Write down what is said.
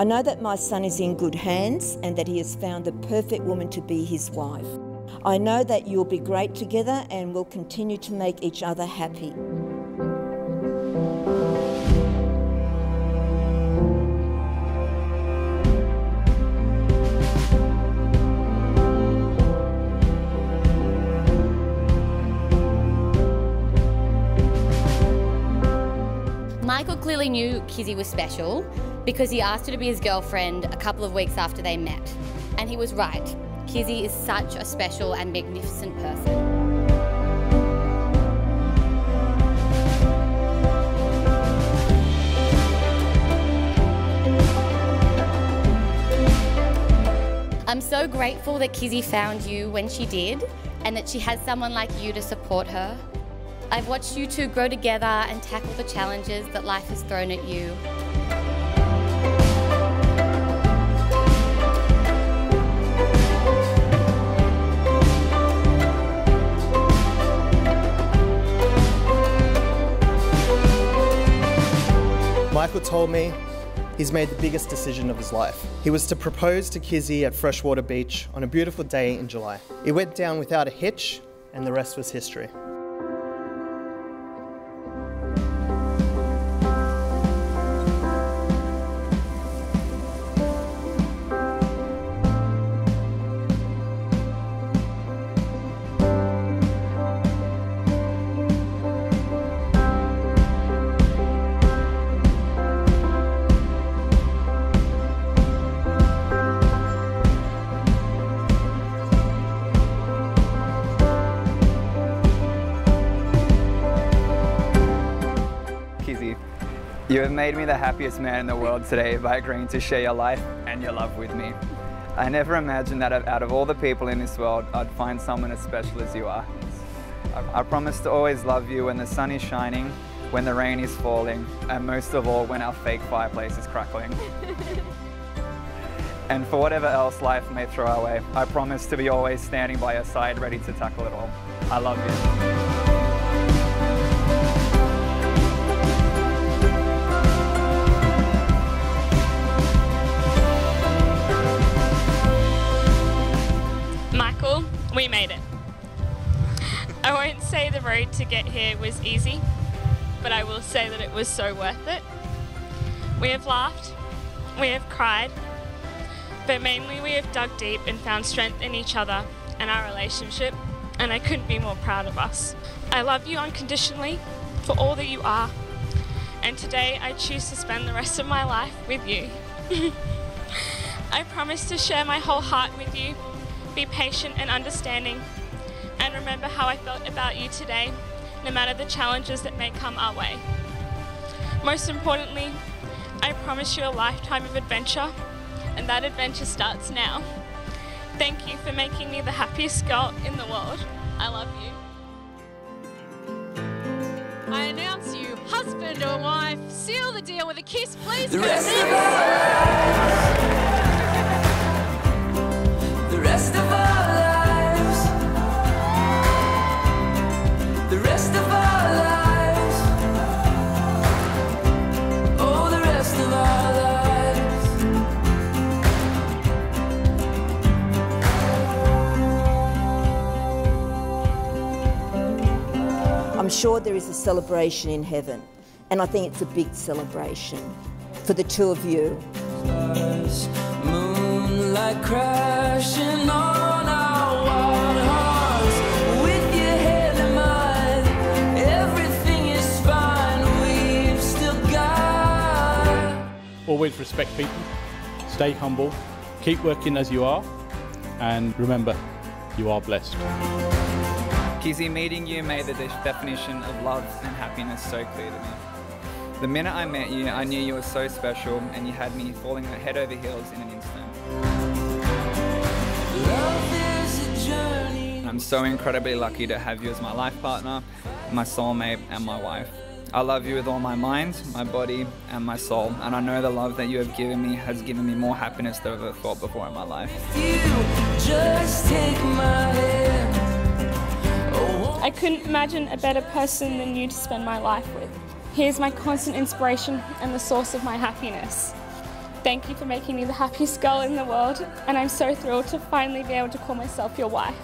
I know that my son is in good hands and that he has found the perfect woman to be his wife. I know that you'll be great together and will continue to make each other happy. Michael clearly knew Kizzy was special because he asked her to be his girlfriend a couple of weeks after they met. And he was right. Kizzy is such a special and magnificent person. I'm so grateful that Kizzy found you when she did and that she has someone like you to support her. I've watched you two grow together and tackle the challenges that life has thrown at you. Michael told me he's made the biggest decision of his life. He was to propose to Kizzy at Freshwater Beach on a beautiful day in July. It went down without a hitch, and the rest was history. You have made me the happiest man in the world today by agreeing to share your life and your love with me. I never imagined that out of all the people in this world, I'd find someone as special as you are. I, I promise to always love you when the sun is shining, when the rain is falling, and most of all, when our fake fireplace is crackling. and for whatever else life may throw our way, I promise to be always standing by your side, ready to tackle it all. I love you. We made it. I won't say the road to get here was easy, but I will say that it was so worth it. We have laughed, we have cried, but mainly we have dug deep and found strength in each other and our relationship, and I couldn't be more proud of us. I love you unconditionally for all that you are, and today I choose to spend the rest of my life with you. I promise to share my whole heart with you, be patient and understanding, and remember how I felt about you today, no matter the challenges that may come our way. Most importantly, I promise you a lifetime of adventure, and that adventure starts now. Thank you for making me the happiest girl in the world. I love you. I announce you, husband or wife, seal the deal with a kiss, please. The rest of The sure there is a celebration in heaven, and I think it's a big celebration for the two of you. Moonlight crashing on our wild hearts. With your head in mine, everything is fine. We've still got. Always respect people, stay humble, keep working as you are, and remember, you are blessed. Kizzy, meeting you made the de- definition of love and happiness so clear to me. The minute I met you, I knew you were so special and you had me falling head over heels in an instant. Love is a journey. I'm so incredibly lucky to have you as my life partner, my soulmate, and my wife. I love you with all my mind, my body, and my soul, and I know the love that you have given me has given me more happiness than I've ever felt before in my life. I couldn't imagine a better person than you to spend my life with. He is my constant inspiration and the source of my happiness. Thank you for making me the happiest girl in the world, and I'm so thrilled to finally be able to call myself your wife.